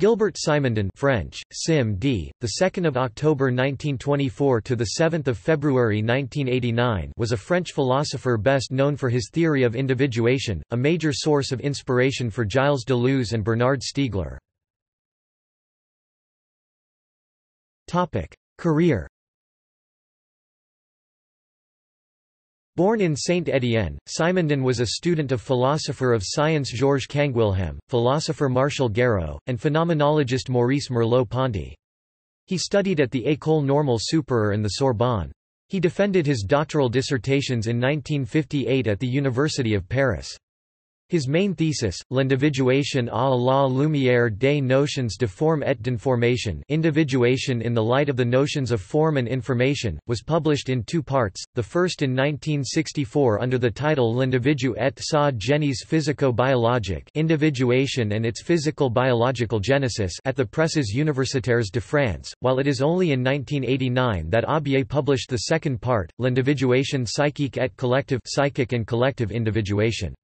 Gilbert Simondon French, Sim D, the 2nd of October 1924 to the 7th of February 1989 was a French philosopher best known for his theory of individuation, a major source of inspiration for Gilles Deleuze and Bernard Stiegler. Topic: Career Born in Saint-Étienne, Simondon was a student of philosopher of science Georges Canguilhem, philosopher Martial Gueroult, and phenomenologist Maurice Merleau-Ponty. He studied at the École Normale Supérieure and the Sorbonne. He defended his doctoral dissertations in 1958 at the University of Paris. His main thesis, L'individuation à la lumière des notions de forme et d'information individuation in the light of the notions of form and information, was published in two parts, the first in 1964 under the title L'individu et sa genèse physico-biologique individuation and its physical-biological genesis at the Presses Universitaires de France, while it is only in 1989 that Aubier published the second part, L'individuation psychique et collective psychic and collective individuation.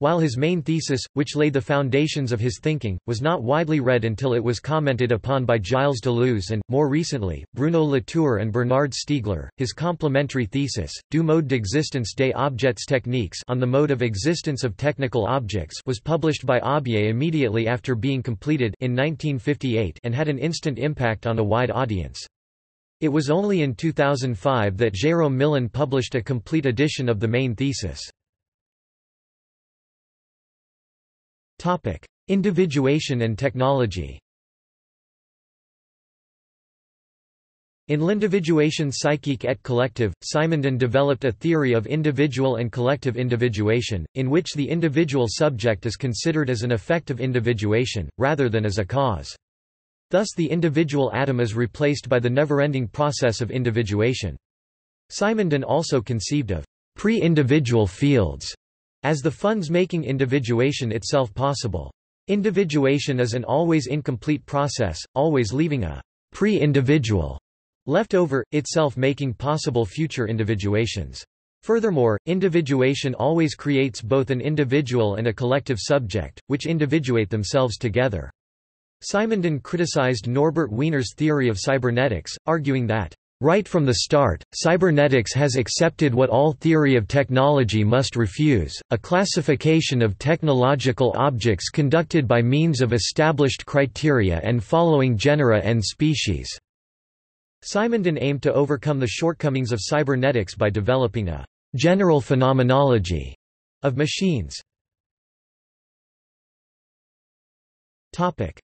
While his main thesis, which laid the foundations of his thinking, was not widely read until it was commented upon by Gilles Deleuze and, more recently, Bruno Latour and Bernard Stiegler, his complementary thesis, Du mode d'existence des objets techniques on the mode of existence of technical objects was published by Aubier immediately after being completed in 1958 and had an instant impact on a wide audience. It was only in 2005 that Jérôme Millon published a complete edition of the main thesis. Individuation and technology. In L'individuation psychique et collective, Simondon developed a theory of individual and collective individuation, in which the individual subject is considered as an effect of individuation, rather than as a cause. Thus the individual atom is replaced by the never-ending process of individuation. Simondon also conceived of pre-individual fields as the funds making individuation itself possible. Individuation is an always incomplete process, always leaving a pre-individual left over, itself making possible future individuations. Furthermore, individuation always creates both an individual and a collective subject, which individuate themselves together. Simondon criticized Norbert Wiener's theory of cybernetics, arguing that Right from the start, cybernetics has accepted what all theory of technology must refuse, a classification of technological objects conducted by means of established criteria and following genera and species. Simondon aimed to overcome the shortcomings of cybernetics by developing a general phenomenology of machines.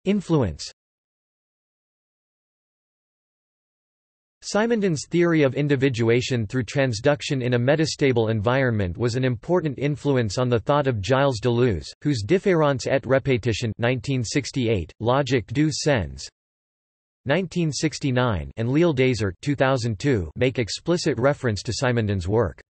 Influence Simondon's theory of individuation through transduction in a metastable environment was an important influence on the thought of Gilles Deleuze, whose Différence et répétition 1968, Logique du sens 1969 and L'Île Déserte 2002 make explicit reference to Simondon's work.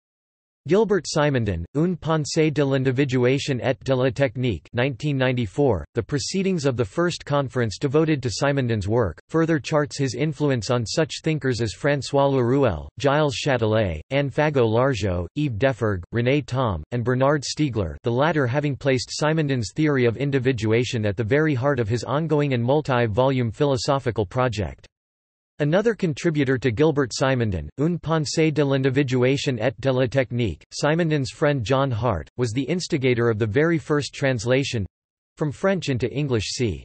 Gilbert Simondon, Une pensée de l'individuation et de la technique 1994, the proceedings of the first conference devoted to Simondon's work, further charts his influence on such thinkers as François Laruelle, Gilles Châtelet, Anne Fagot-Largeau, Yves Deforge, René Thom, and Bernard Stiegler the latter having placed Simondon's theory of individuation at the very heart of his ongoing and multi-volume philosophical project. Another contributor to Gilbert Simondon, Une pensée de l'individuation et de la technique, Simondon's friend John Hart, was the instigator of the very first translation—from French into English c.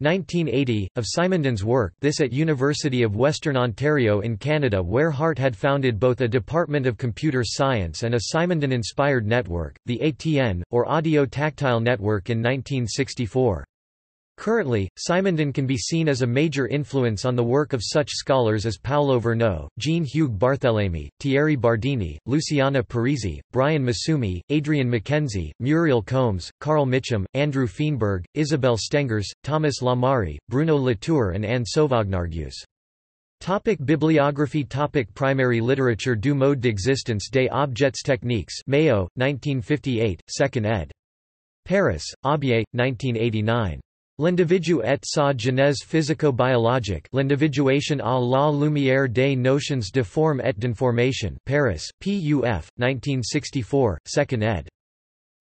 1980, of Simondon's work this at University of Western Ontario in Canada where Hart had founded both a Department of Computer Science and a Simondon-inspired network, the ATN, or Audio-Tactile Network in 1964. Currently, Simondon can be seen as a major influence on the work of such scholars as Paolo Virno, Jean-Hugues Barthélemy, Thierry Bardini, Luciana Parisi, Brian Massumi, Adrian Mackenzie, Muriel Combes, Carl Mitcham, Andrew Feenberg, Isabel Stengers, Thomas LaMarre, Bruno Latour and Anne Sauvagnargues. Topic bibliography Topic Primary literature Du mode d'existence des objets techniques Mayo, 1958, 2nd ed. Paris, Aubier, 1989. L'individu et sa genèse physico-biologique L'individuation à la lumière des notions de forme et d'information Paris, PUF, 1964, 2nd ed.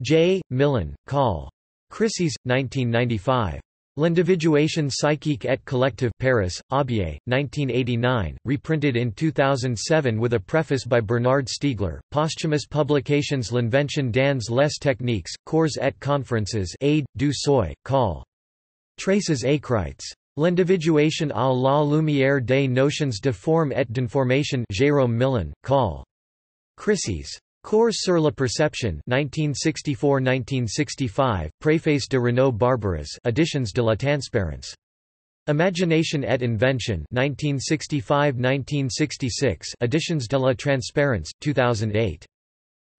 J. Millon, Col. Krisis, 1995. L'individuation psychique et collective Paris, Aubier, 1989, reprinted in 2007 with a preface by Bernard Stiegler, posthumous publications L'invention dans les techniques, cours et conférences Aide, du Seuil, Col. Traces écrites. L'individuation à la lumière des notions de forme et d'information Jérôme Millon, Col. Krisis. Cours sur la perception 1964–1965, Préface de Renaud Barbaras Editions de la Transparence. Imagination et Invention 1965–1966 Editions de la Transparence, 2008.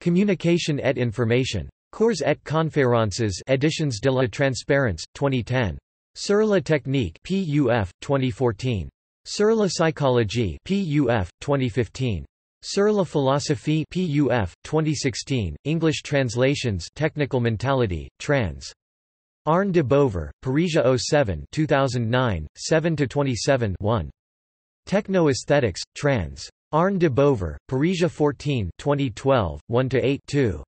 Communication et Information. Cours et Conférences Editions de la Transparence, 2010. Sur la technique PUF, 2014. Sur la psychologie PUF, 2015. Sur la philosophie PUF, 2016, English translations Technical Mentality, trans. Arne De Boever, Parrhesia 07 2009, 7 to 27 1. Techno-Aesthetics, trans. Arne De Boever, Parrhesia 14 2012, 1–8 2.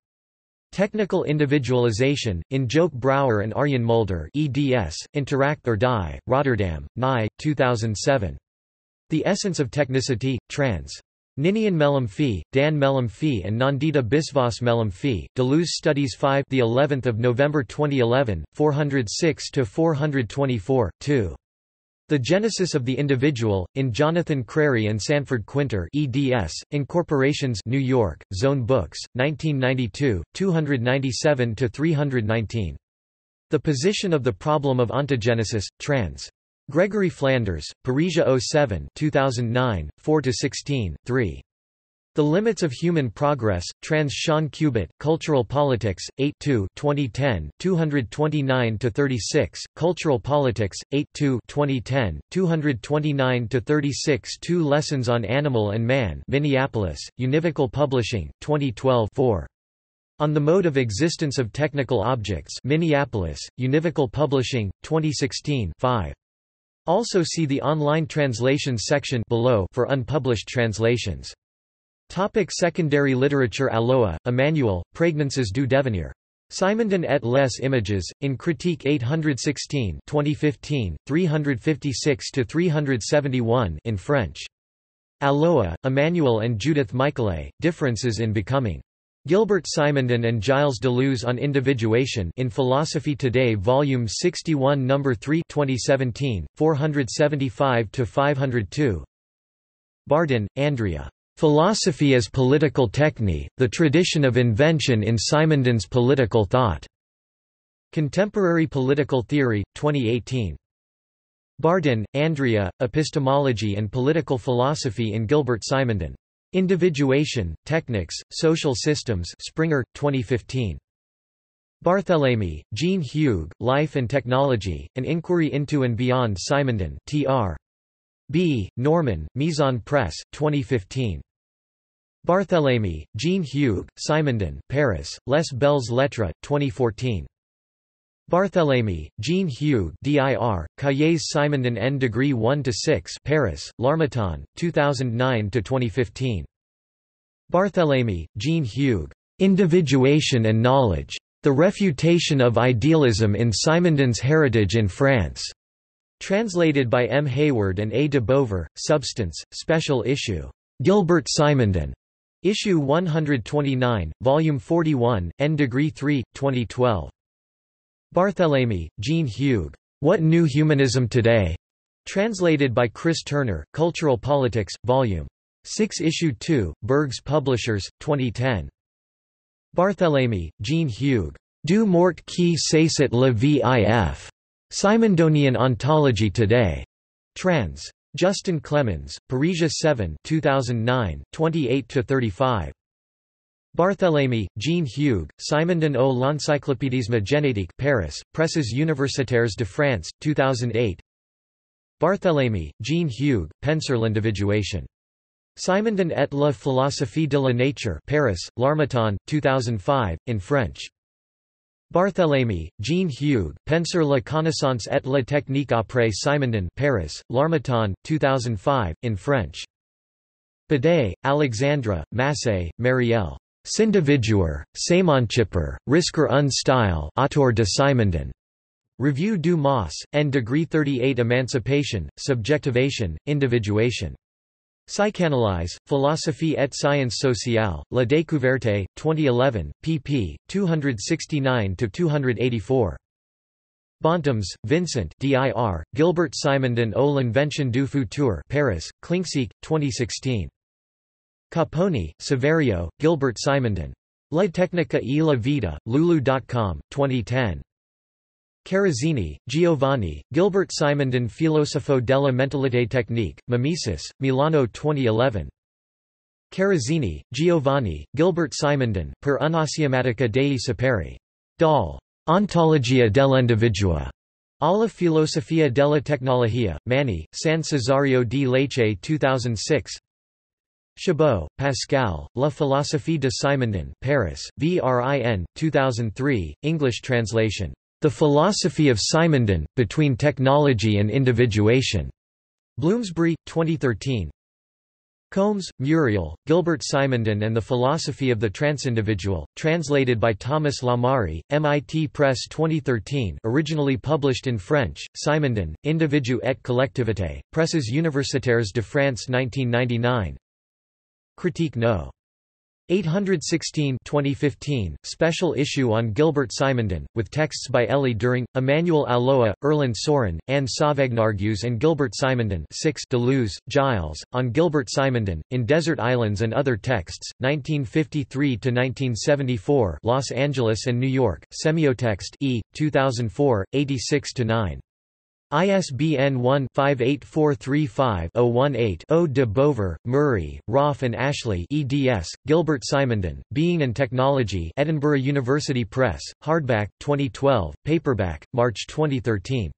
Technical Individualization, in Joke Brouwer and Arjen Mulder eds, Interact or Die, Rotterdam, NI, 2007. The Essence of Technicity, trans. Ninian Mellamphy, Dan Mellamphy and Nandita Biswas Mellamphy, Deleuze Studies 5 the 11th of November 2011, 406 to 424, 2. The Genesis of the Individual, in Jonathan Crary and Sanford Kwinter eds, Incorporations New York, Zone Books, 1992, 297–319. The Position of the Problem of Ontogenesis, trans. Gregory Flanders, Parrhesia 07 2009, 4–16, 3. The Limits of Human Progress, Trans Sean Cubitt, Cultural Politics, 8 2010, 229–36, Cultural Politics, 8 2010, 229–36 Two Lessons on Animal and Man Minneapolis, Univocal Publishing, 2012 4. On the Mode of Existence of Technical Objects Minneapolis, Univocal Publishing, 2016 5. Also see the online translations section below for unpublished translations. Topic secondary literature Alloa, Emmanuel, Pregnances du devenir. Simondon et les Images, in Critique 816 2015, 356–371 in French. Alloa, Emmanuel and Judith Michaelet, Differences in Becoming. Gilbert Simondon and Gilles Deleuze on Individuation in Philosophy Today Volume 61 No. 3 2017, 475–502 Bardin, Andrea. Philosophy as Political Technique, The Tradition of Invention in Simondon's Political Thought. Contemporary Political Theory, 2018. Bardin, Andrea, Epistemology and Political Philosophy in Gilbert Simondon. Individuation, Technics, Social Systems Springer, 2015. Barthelemy, Jean Hugues, Life and Technology, An Inquiry into and Beyond Simondon Tr. B. Norman, Meson Press, 2015. Barthelemy, Jean Hugues, Simondon Paris, Les Belles Lettres, 2014. Barthelemy, Jean Hugues, dir, Cahiers Simondon N degree 1–6 Paris, L'Harmattan, 2009–2015. Barthelemy, Jean Hugues. Individuation and Knowledge. The Refutation of Idealism in Simondon's Heritage in France. Translated by M. Hayward and A. de Bover, Substance, Special Issue. Gilbert Simondon. Issue 129, Volume 41, N degree 3, 2012. Barthelemy, Jean Hugues. What New Humanism Today? Translated by Chris Turner, Cultural Politics, Vol. 6 Issue 2, Bergs Publishers, 2010. Barthelemy, Jean Hugues. Du mort qui sait la vif. Simondonian Ontology Today. Trans. Justin Clemens, Parrhesia 7 2009, 28–35. Barthelemy, Jean Hugues, Simondon o l'Encyclopédisme génétique Paris, Presses Universitaires de France, 2008 Barthelemy, Jean Hugues, Penser l'individuation. Simondon et la philosophie de la nature Paris, L'Harmattan, 2005, in French. Barthelemy, Jean Hugues, Penser la connaissance et la technique après Simondon Paris, L'Harmattan, 2005, in French. Bidet, Alexandra, Macé, Marielle. S'individuer, S'émanciper, Risquer un style Autour de Simondon. Revue du MAUSS, N. Degree 38 Emancipation, Subjectivation, Individuation. Psychanalyse, Philosophie et Sciences sociales, La Découverte, 2011, pp. 269–284. Bontemps, Vincent dir, Gilbert Simondon ou l'invention du futur Paris, Klincksieck, 2016. Caponi, Saverio, Gilbert Simondon. La Tecnica e la Vita, Lulu.com, 2010. Carrozzini, Giovanni, Gilbert Simondon Filosofo della mentalità technique, Mimesis, Milano 2011. Carrozzini, Giovanni, Gilbert Simondon, per un'assiematica dei saperi. Dal. Ontologia dell'individuo. Alla filosofia della tecnologia, Mani, San Cesario di Lecce 2006 Chabot, Pascal, La philosophie de Simondon Paris, VRIN, 2003, English translation. The Philosophy of Simondon, Between Technology and Individuation. Bloomsbury, 2013. Combes, Muriel, Gilbert Simondon and the Philosophy of the Transindividual, translated by Thomas LaMarre, MIT Press 2013 originally published in French, Simondon, Individu et Collectivité, Presses Universitaires de France 1999 Critique No. 816 2015, special issue on Gilbert Simondon, with texts by Elie During, Emmanuel Alloa, Erland Soren, Anne Sauvagnargues and Gilbert Simondon 6 Deleuze, Gilles, on Gilbert Simondon, in Desert Islands and Other Texts, 1953–1974 Los Angeles and New York, Semiotext E, 2004, 86–9. ISBN 1-58435-018-0 de Bover, Murray, Roth and Ashley eds, Gilbert Simondon, Being and Technology Edinburgh University Press, hardback, 2012, paperback, March 2013.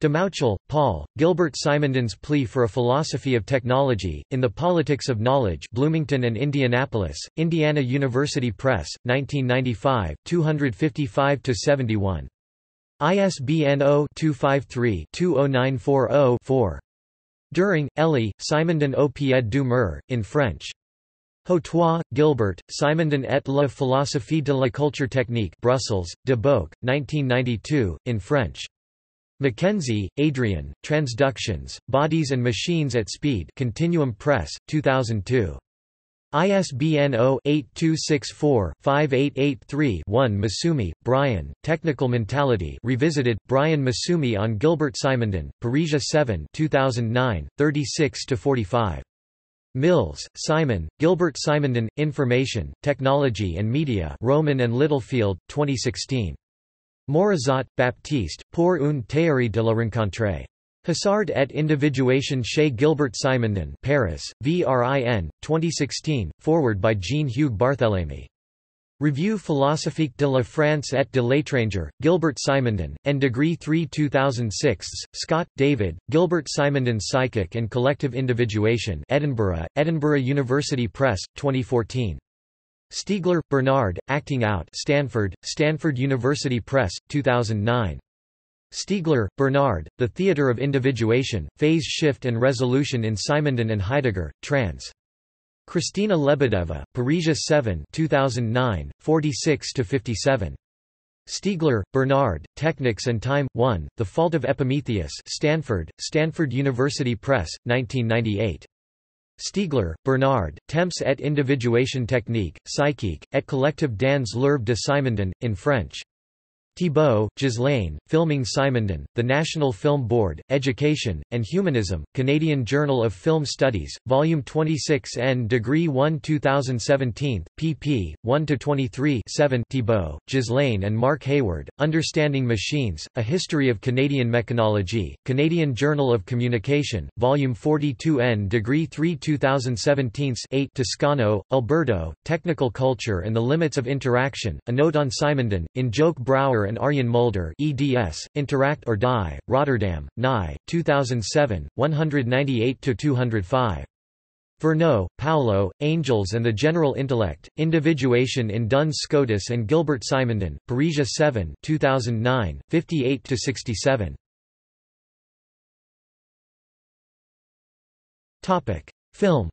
Dumouchel, Paul, Gilbert Simondon's Plea for a Philosophy of Technology, in the Politics of Knowledge Bloomington and Indianapolis, Indiana University Press, 1995, 255–71. ISBN 0-253-20940-4. During, Elie, Simondon au pied du mur, in French. Hottois, Gilbert, Simondon et la philosophie de la culture technique Brussels, De Boeck, 1992, in French. Mackenzie, Adrian, Transductions, Bodies and Machines at Speed Continuum Press, 2002. ISBN 0-8264-5883-1 Massumi, Brian, Technical Mentality Revisited, Brian Massumi on Gilbert Simondon, Parrhesia 7 2009, 36–45. Mills, Simon, Gilbert Simondon, Information, Technology and Media Rowman and Littlefield, 2016. Morizot, Baptiste, pour une théorie de la rencontre. Hasard et individuation chez Gilbert Simondon Paris, VRIN, 2016, forward by Jean-Hugues Barthélemy. Revue philosophique de la France et de l'étranger, Gilbert Simondon, and Degree 3 2006, Scott, David, Gilbert Simondon's Psychic and Collective Individuation Edinburgh, Edinburgh University Press, 2014. Stiegler, Bernard, Acting Out Stanford, Stanford University Press, 2009. Stiegler, Bernard, The Theatre of Individuation, Phase Shift and Resolution in Simondon and Heidegger, trans. Christina Lebedeva, Parrhesia 7 2009, 46–57. Stiegler, Bernard, Technics and Time, 1, The Fault of Epimetheus Stanford, Stanford University Press, 1998. Stiegler, Bernard, Temps et individuation technique, psychique, et collective dans l'herbe de Simondon, in French. Thibault, Ghislaine, Filming Simondon, The National Film Board, Education, and Humanism, Canadian Journal of Film Studies, Volume 26 N Degree 1 2017, pp. 1–23 7 Thibault, Ghislaine and Mark Hayward, Understanding Machines, A History of Canadian Mechanology, Canadian Journal of Communication, Volume 42 N Degree 3 2017 8 Toscano, Alberto, Technical Culture and the Limits of Interaction, A Note on Simondon, in Joke And Arjen Mulder eds, Interact or Die, Rotterdam, Nye, 2007, 198–205. Vergnaud, Paolo, Angels and the General Intellect, Individuation in Duns Scotus and Gilbert Simondon, Parrhesia 7 2009, 58–67. Film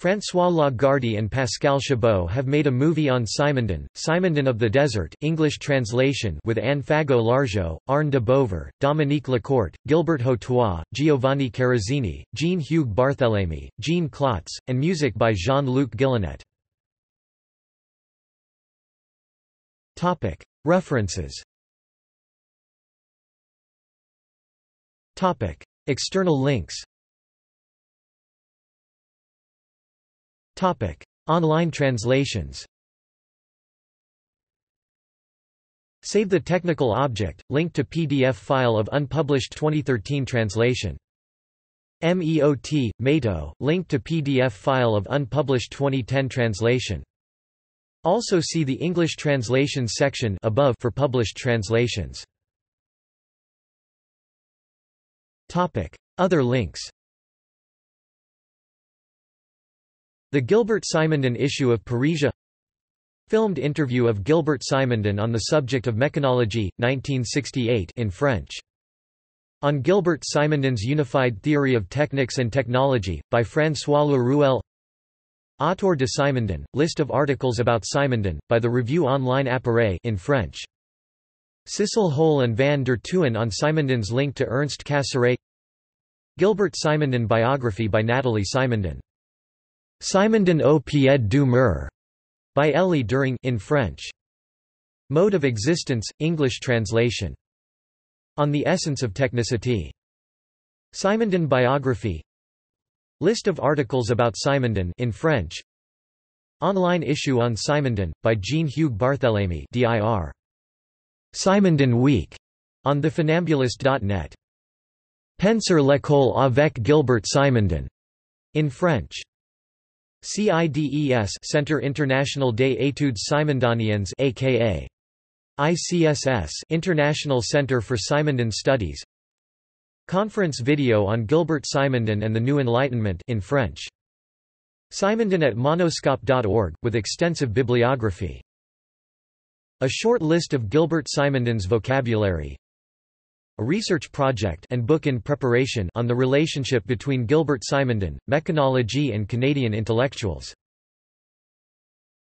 François Lagarde and Pascal Chabot have made a movie on Simondon, Simondon of the Desert English translation with Anne Fagot-Largeau, Arne De Boever, Dominique Lecourt, Gilbert Hottois, Giovanni Carrozzini, Jean-Hugues Barthélemy, Jean Klotz, and music by Jean-Luc Guillenet. References. External links Topic: Online translations. Save the technical object, link to PDF file of unpublished 2013 translation. MEOT, Mato, link to PDF file of unpublished 2010 translation. Also see the English translations section above for published translations. Other links The Gilbert Simondon issue of Parrhesia Filmed interview of Gilbert Simondon on the subject of mechanology, 1968 in French. On Gilbert Simondon's Unified Theory of Technics and Technology, by François Laruelle Autour de Simondon, list of articles about Simondon, by the Revue Online Appareil in French. Sissel Hoel and van der Tuin on Simondon's link to Ernst Cassirer Gilbert Simondon biography by Natalie Simondon Simondon au pied du mur, by Elie During in French. Mode of Existence, English translation. On the Essence of Technicity. Simondon biography. List of articles about Simondon in French. Online issue on Simondon by Jean-Hugues Barthélemy, dir. Simondon Week on thefunambulist.net. Penser l'école avec Gilbert Simondon in French. CIDES Centre International des Études Simondoniennes aka ICSS International Center for Simondon Studies. Conference video on Gilbert Simondon and the New Enlightenment in French. Simondon at monoskop.org, with extensive bibliography. A short list of Gilbert Simondon's vocabulary a research project and book in preparation on the relationship between Gilbert Simondon, mechanology and Canadian intellectuals.